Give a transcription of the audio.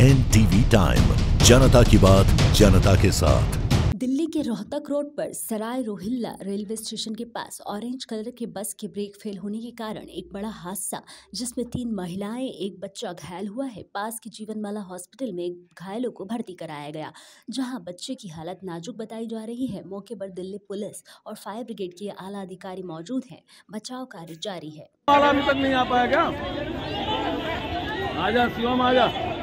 N TV time जनता की बात जनता के साथ। दिल्ली के रोहतक रोड पर सराय रोहिल्ला रेलवे स्टेशन के पास ऑरेंज कलर के बस के ब्रेक फेल होने के कारण एक बड़ा हादसा जिसमें तीन महिलाएँ एक बच्चा घायल हुआ है। पास की जीवनमाला हॉस्पिटल में घायलों को भर्ती कराया गया जहाँ बच्चे की हालत नाजुक बताई जा रही है। मौके पर दिल्ली पुलिस और फायर ब्रिगेड के आला अधिकारी मौजूद हैं। बचाव कार्य जारी है। आजा शिवम आजा।